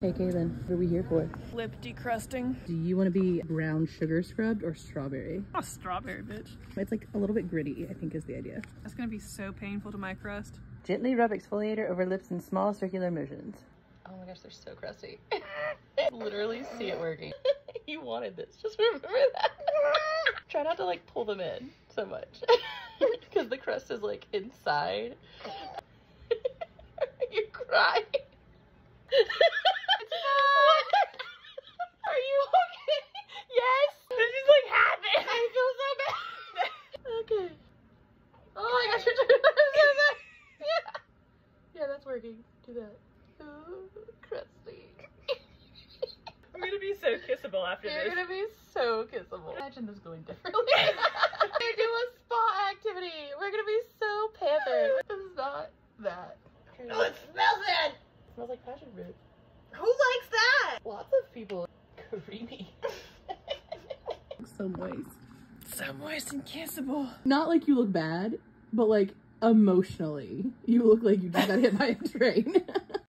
Hey Kaelynn, what are we here for? Lip decrusting. Do you want to be brown sugar scrubbed or strawberry? A strawberry, bitch. It's like a little bit gritty, I think is the idea. That's gonna be so painful to my crust. Gently rub exfoliator over lips in small circular motions. Oh my gosh, they're so crusty. Literally see it working. you wanted this, just remember that. Try not to like pull them in so much. Because the crust is like inside. You're crying. Are you okay? Yes. This is like happening. I feel so bad. okay. Oh my gosh, you're doing so bad. Yeah. Yeah, that's working. Do that. Ooh, crusty. I'm gonna be so kissable after this. You're gonna be so kissable. Imagine this going differently. we do a spa activity. We're gonna be so pampered. It's not that. Oh, it smells it! It smells like passion fruit. Who likes that? Lots of people. Creamy. So moist. So moist and kissable. Not like you look bad, but like emotionally, you look like you just got hit by a train.